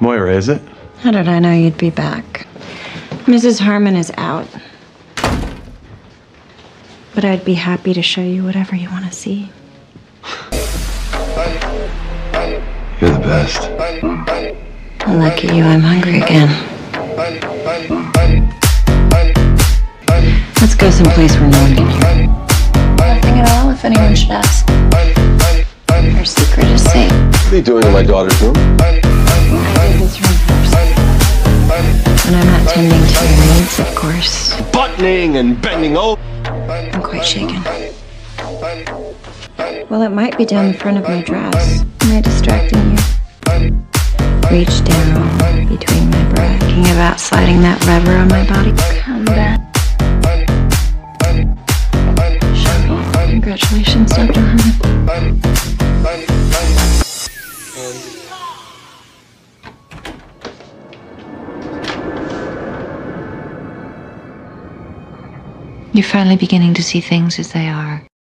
Moira, is it? How did I know you'd be back? Mrs. Harmon is out. But I'd be happy to show you whatever you want to see. You're the best. Lucky you, I'm hungry again. Let's go someplace where no one can hear. Nothing at all if anyone should ask. Our secret is safe. What are you doing in my daughter's room? When I'm not tending to your needs, of course. Buttoning and bending over. I'm quite shaken. Well, it might be down the front of my dress. Am I distracting you? Reach down between my breasts. Thinking about sliding that lever on my body. Come back. Shuffle. Congratulations, Dr. Harmon. You're finally beginning to see things as they are.